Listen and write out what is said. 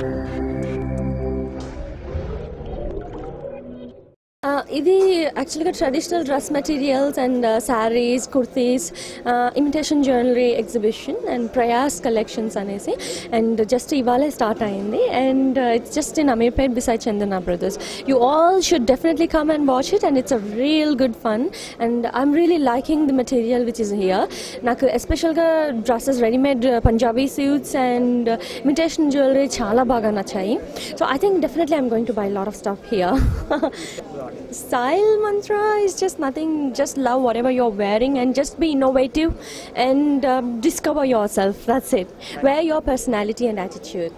thank you ఇది యాక్చువల్గా traditional dress materials and saris kurtis imitation jewellery exhibition and Prayas collections అనేసి. And just ఇవాళే start అయింది. And it's just in Ameerpet beside Chandana Brothers you all should definitely come and watch it and it's a real good fun and I'm really liking the material which is here నాకు ఎస్పెషల్గా dresses readymade Punjabi suits and imitation jewellery చాలా బాగా నచ్చాయి. So I think definitely I'm going to buy lot of stuff here style mantra is just nothing. Just love whatever you're wearing and just be innovative and um, discover yourself. That's it. Wear your personality and attitude